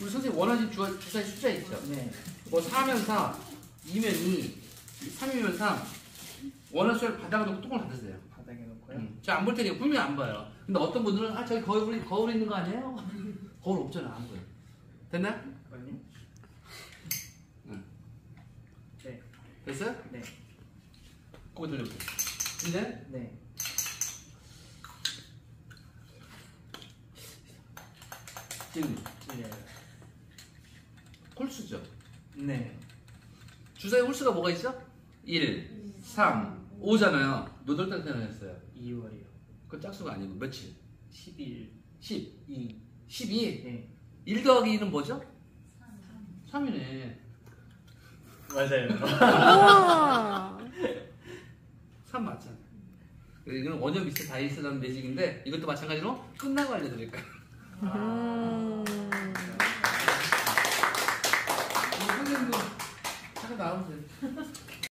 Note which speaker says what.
Speaker 1: 우리 선생님 원하신 주, 주사위 숫자 있죠?
Speaker 2: 네.
Speaker 1: 뭐 4면 4, 2면 2, 3이면 3. 원하는 숫자를 바닥에 놓고 똥을 닫으세요.
Speaker 2: 바닥에 놓고요.
Speaker 1: 음. 저안 볼 테니까 분명히 안 봐요. 근데 어떤 분들은 아 저기 거울 거울 있는 거 아니에요? 거울 없잖아 안 보여. 됐나?
Speaker 2: 아니?
Speaker 1: 응.
Speaker 2: 네.
Speaker 1: 됐어요?
Speaker 2: 네.
Speaker 1: 고개 돌려볼게요. 이제
Speaker 2: 네.
Speaker 1: 질문.
Speaker 2: 네.
Speaker 1: 홀수죠.
Speaker 2: 네.
Speaker 1: 주사위 홀수가 뭐가 있죠? 1, 3, 5잖아요. 몇월 달 태어났어요?
Speaker 2: 2월이요.
Speaker 1: 그 짝수가 아니고 며칠?
Speaker 2: 10일.
Speaker 1: 10,
Speaker 2: 2.
Speaker 1: 12.
Speaker 2: 네.
Speaker 1: 1 더하기 2는 뭐죠? 3이네.
Speaker 2: 맞아요.
Speaker 3: 우와.
Speaker 1: 3 맞잖아. 이건 원형 미스 다이스라는 매직인데 이것도 마찬가지로 끝나고 알려드릴까요?
Speaker 3: 음.
Speaker 1: 선